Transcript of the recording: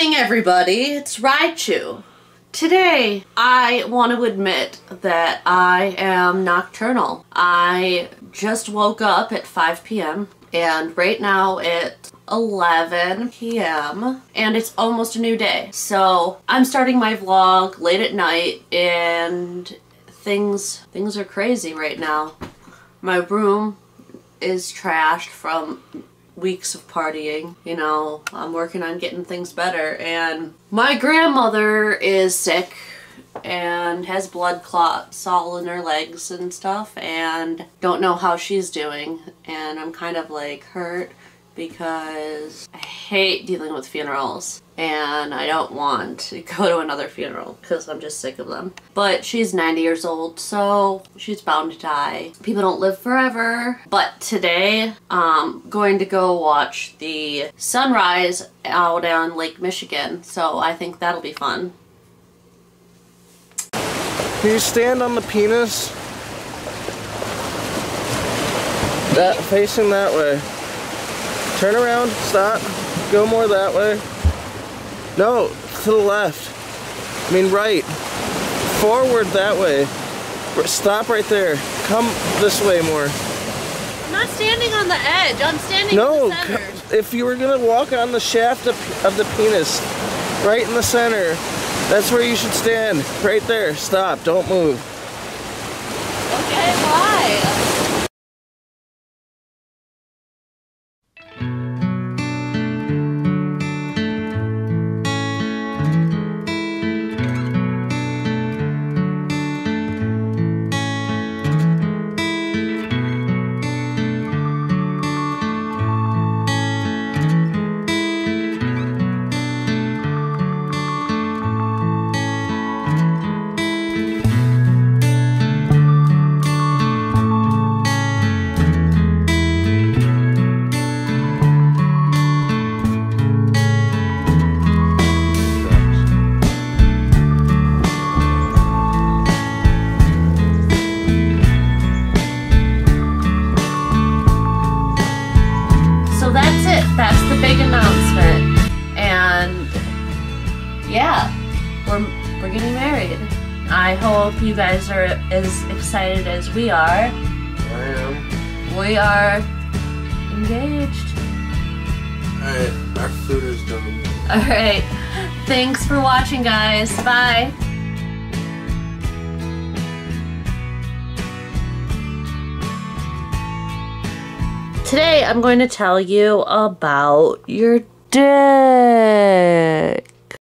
evening, everybody. It's Riahchuu. Today, I want to admit that I am nocturnal. I just woke up at 5 p.m. and right now it's 11 p.m. and it's almost a new day. So I'm starting my vlog late at night and things things are crazy right now. My room is trashed from weeks of partying. You know, I'm working on getting things better. And my grandmother is sick and has blood clots all in her legs and stuff and don't know how she's doing. And I'm kind of like hurt because I hate dealing with funerals and I don't want to go to another funeral because I'm just sick of them. But she's 90 years old, so she's bound to die. People don't live forever. But today, I'm going to go watch the sunrise out on Lake Michigan, so I think that'll be fun. Can you stand on the penis? That facing that way. Turn around, stop, go more that way. No, to the left. I mean right. Forward that way. Stop right there. Come this way more. I'm not standing on the edge, I'm standing no, in the center. if you were gonna walk on the shaft of, of the penis, right in the center, that's where you should stand. Right there. Stop, don't move. Okay, it. That's the big announcement. And yeah, we're we're getting married. I hope you guys are as excited as we are. I am. We are engaged. Alright, our food is done. All right. Thanks for watching, guys. Bye. Today I'm going to tell you about your dick.